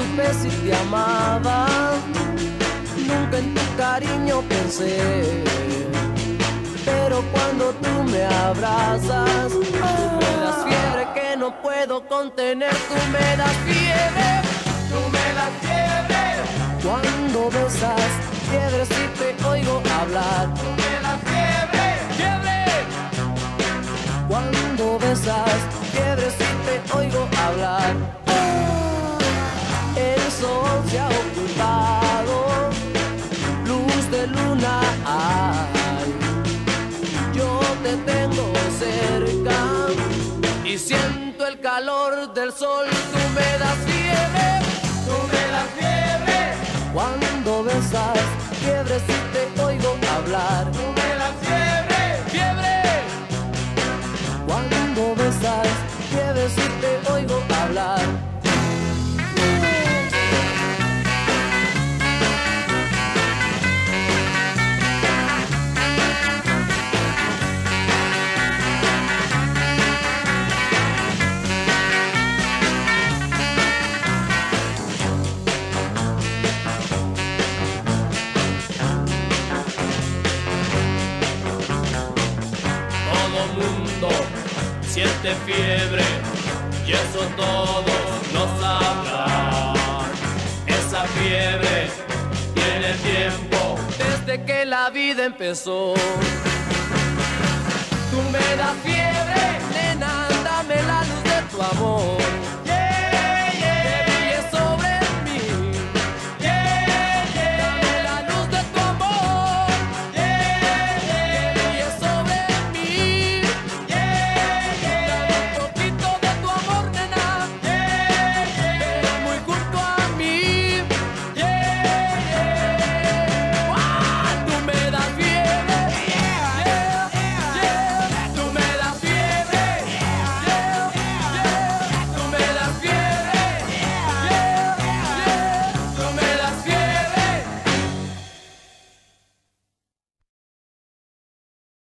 supe si te amaba, nunca en tu cariño pensé. Pero cuando tú me abrazas, tú me das fiebre que no puedo contener, tú me das fiebre, tú me das fiebre. Cuando besas, fiebre si te oigo hablar, tú me das fiebre, fiebre. Cuando besas, fiebre si te calor del sol. Tú me das fiebre, tú me das fiebre. Cuando besas, fiebre si te oigo hablar. Tú me das fiebre, fiebre. Cuando besas, fiebre si te mundo siente fiebre y eso todos lo sabrán. Esa fiebre tiene tiempo desde que la vida empezó. Tú me das fiebre,